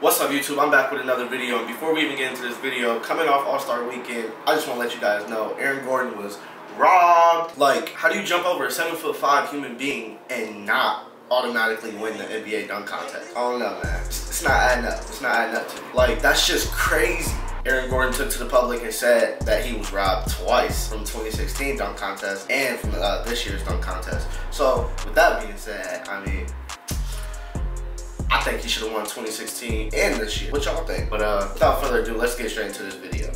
What's up YouTube? I'm back with another video and before we even get into this video, coming off All-Star Weekend, I just want to let you guys know Aaron Gordon was robbed. Like, how do you jump over a 7 foot 5 human being and not automatically win the NBA dunk contest? I don't know man. It's, it's not adding up. It's not adding up to me. Like, that's just crazy. Aaron Gordon took to the public and said that he was robbed twice from 2016 dunk contest and from uh, this year's dunk contest. So, with that being said, I mean, I think he should have won 2016 and this year. What y'all think? But uh, without further ado, let's get straight into this video.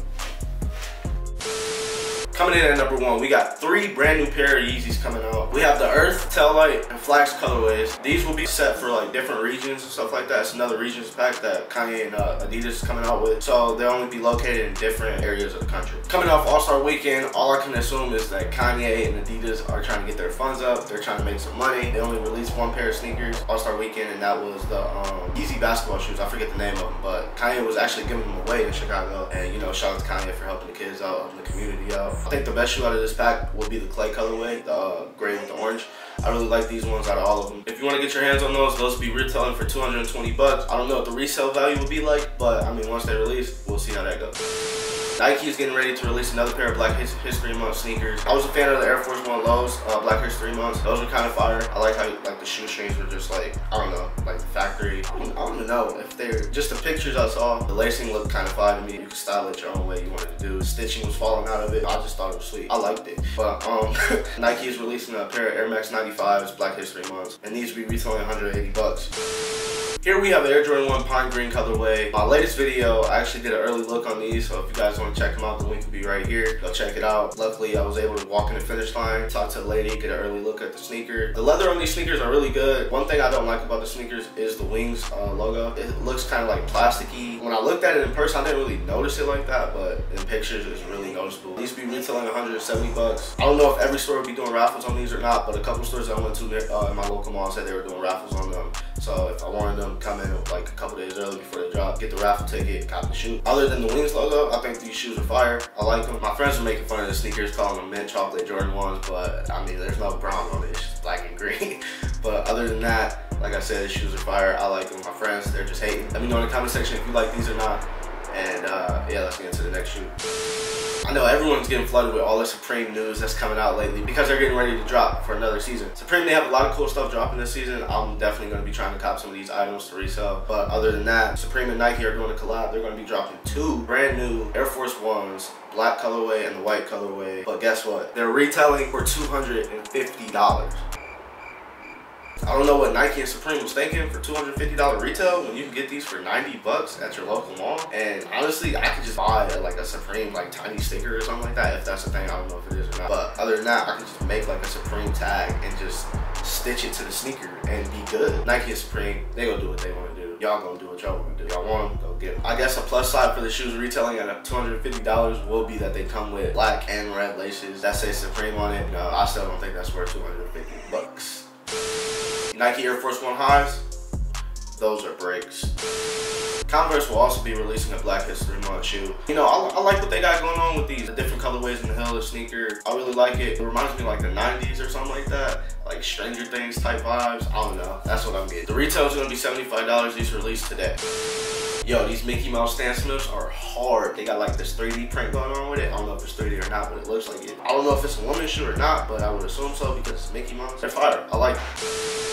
Coming in at number one, we got three brand new pair of Yeezys coming out. We have the Earth, Tail Light, and Flax colorways. These will be set for like different regions and stuff like that. It's another regions pack that Kanye and uh, Adidas is coming out with. So they'll only be located in different areas of the country. Coming off All-Star Weekend, all I can assume is that Kanye and Adidas are trying to get their funds up. They're trying to make some money. They only released one pair of sneakers All-Star Weekend, and that was the um, Yeezy basketball shoes. I forget the name of them, but Kanye was actually giving them away in Chicago. And you know, shout out to Kanye for helping the kids out, helping the community out. I think the best shoe out of this pack will be the clay colorway, the uh, gray with the orange. I really like these ones out of all of them. If you want to get your hands on those, those will be retailing for 220 bucks. I don't know what the resale value will be like, but I mean, once they release, we'll see how that goes. Nike is getting ready to release another pair of Black History Month sneakers. I was a fan of the Air Force One lows, uh, Black History Month. Those were kind of fire. I like how like the shoestrings were just like, I don't know, like the factory. I don't, I don't know if they're, just the pictures I saw, the lacing looked kind of fire to me. You could style it your own way you wanted to do. Stitching was falling out of it. I just thought it was sweet. I liked it. But um, Nike is releasing a pair of Air Max 95s Black History Month. And these will be retailing 180 bucks. Here we have the Air Jordan 1 Pine Green colorway. My latest video, I actually did an early look on these, so if you guys want to check them out, the link will be right here. Go check it out. Luckily, I was able to walk in the finish line, talk to a lady, get an early look at the sneaker. The leather on these sneakers are really good. One thing I don't like about the sneakers is the wings uh, logo. It looks kind of like plasticky. When I looked at it in person, I didn't really notice it like that, but in pictures, it's really noticeable. These be retailing 170 bucks. I don't know if every store will be doing raffles on these or not, but a couple stores I went to uh, in my local mall said they were doing raffles on them. So if I wanted them come in like a couple days early before the drop, get the raffle ticket, cop the shoe. Other than the Wings logo, I think these shoes are fire. I like them. My friends were making fun of the sneakers, calling them mint chocolate Jordan 1s, but I mean, there's no brown on it. It's just black and green. but other than that, like I said, the shoes are fire. I like them. My friends, they're just hating. Let me know in the comment section if you like these or not. And uh, yeah, let's get into the next shoe. I know everyone's getting flooded with all the Supreme news that's coming out lately because they're getting ready to drop for another season. Supreme, they have a lot of cool stuff dropping this season. I'm definitely going to be trying to cop some of these items to resell. But other than that, Supreme and Nike are doing a collab. They're going to be dropping two brand new Air Force Ones black colorway and the white colorway. But guess what? They're retailing for $250. I don't know what Nike and Supreme was thinking for $250 retail when you can get these for 90 bucks at your local mall. And honestly, I could just buy like a Supreme like tiny sticker or something like that if that's the thing. I don't know if it is or not. But other than that, I could just make like a Supreme tag and just stitch it to the sneaker and be good. Nike and Supreme, they gonna do what they wanna do. Y'all gonna do what y'all wanna do. Y'all want them, go get them. I guess a plus side for the shoes retailing at $250 will be that they come with black and red laces that say Supreme on it. No, I still don't think that's worth 250 bucks. Nike Air Force One highs, those are breaks. Converse will also be releasing a Black History Month shoe. You know, I, I, like what they got going on with these The different colorways in the hell of sneaker. I really like it. It reminds me like the 90s or something like that. Like Stranger Things type vibes. I don't know. That's what I'm getting. The retail is gonna be $75. These released today. Yo, these Mickey Mouse Stan Smiths are hard. They got like this 3D print going on with it. I don't know if it's 3D or not, but it looks like it. I don't know if it's a woman's shoe or not, but I would assume so because it's Mickey Mouse. They're fire. I like it.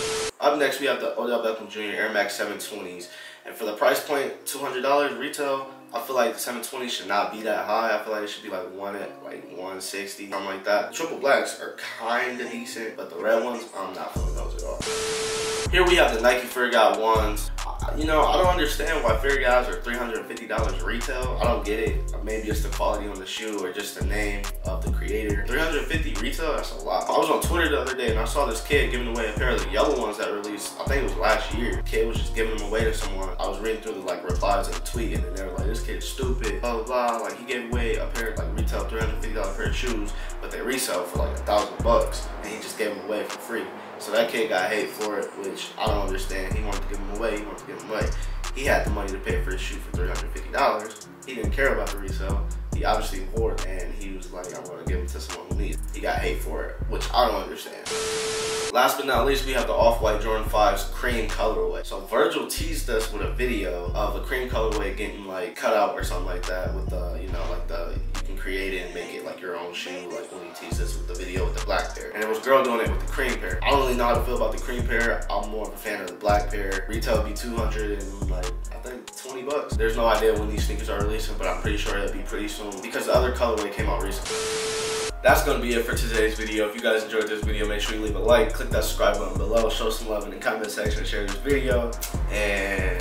Up next, we have the Odell Beckham Jr. Air Max 720s. And for the price point, $200 retail, I feel like the 720 should not be that high. I feel like it should be like one at like 160, something like that. Triple blacks are kind of decent, but the red ones, I'm not feeling those at all. Here we have the Nike Fear God ones. You know, I don't understand why Fear Guys are $350 retail. I don't get it. Maybe it's the quality on the shoe or just the name of the creator. 350 retail, that's a lot. I was on Twitter the other day and I saw this kid giving away a pair of the yellow ones that released, I think it was last year. Kid was just giving them away to someone. I was reading through the like replies of the tweet and they were like, this kid's stupid, blah, blah, blah. Like he gave away a pair of like retail $350 pair of shoes, but they resell for like a thousand bucks and he just gave them away for free. So that kid got hate for it, which I don't understand. He wanted to give them away. He wanted to give them away. He had the money to pay for his shoe for $350. He didn't care about the resale. he obviously wore it and he was like, I'm gonna give it to someone who needs. It. He got hate for it, which I don't understand. Last but not least, we have the Off-White Jordan 5's cream colorway. So Virgil teased us with a video of a cream colorway getting like cut out or something like that with the, you know, like the, you can create your own shoe, like when he teased us with the video with the black pair. And it was girl doing it with the cream pair. I don't really know how to feel about the cream pair. I'm more of a fan of the black pair. Retail be 200 and like, I think 20 bucks. There's no idea when these sneakers are releasing, but I'm pretty sure it'll be pretty soon because the other colorway came out recently that's gonna be it for today's video. If you guys enjoyed this video, make sure you leave a like, click that subscribe button below, show some love in the comment section, share this video, and